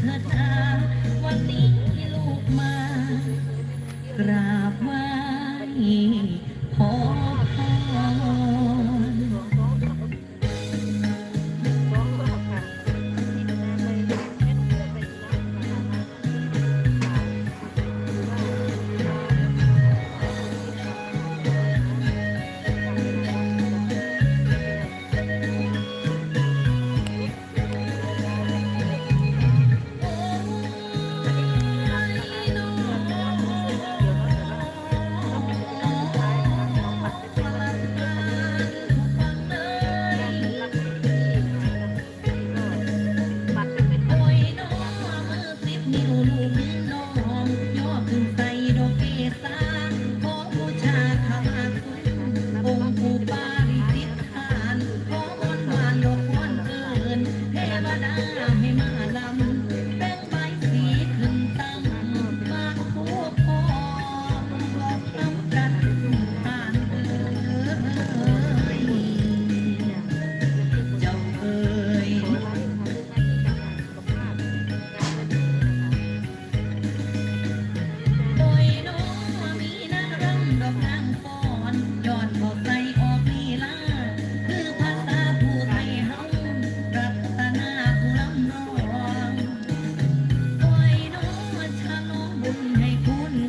เถินาวันนี้ลูกมากราบ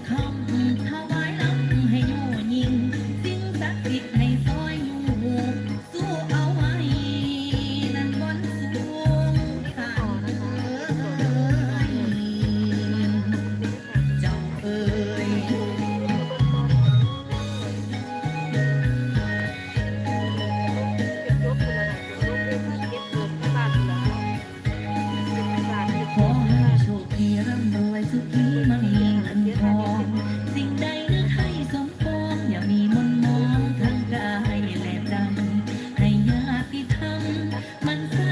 คำถวายลำให้โยยิง สิ่งศักทีให้ซอยลูกสู้เอาไว้ นันบนสูงเจ้าเอยขอให้โชคดีร่ำรวยสุขีมัง Manhattan.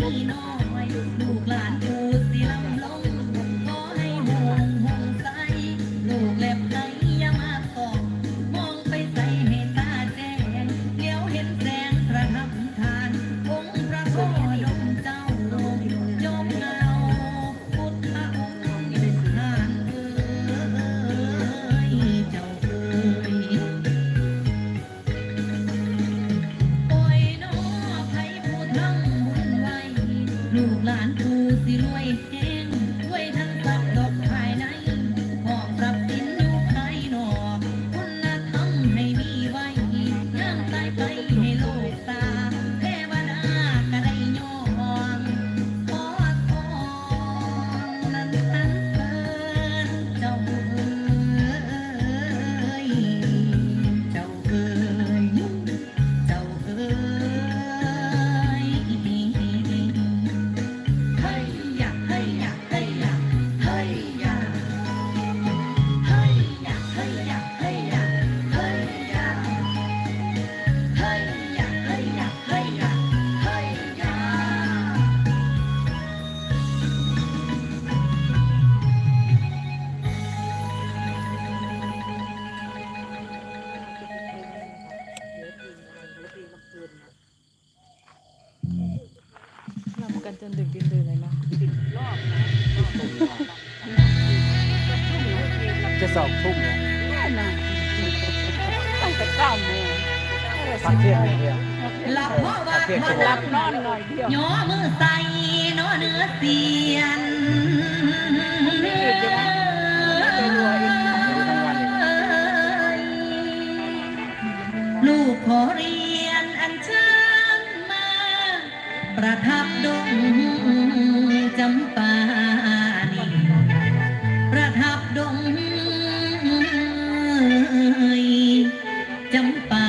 น้อยลูกหลานเอ้ Thank you. นดึกดินดื่นเลยนะรอจะสอบทุ่มนะแน่นอนตั้งแต่เก้าโมงเที่ยงเดียหลับว่าว่านหลับนอนหน่อยเดียวย่อมือใส่นอเนื้อเสียน one.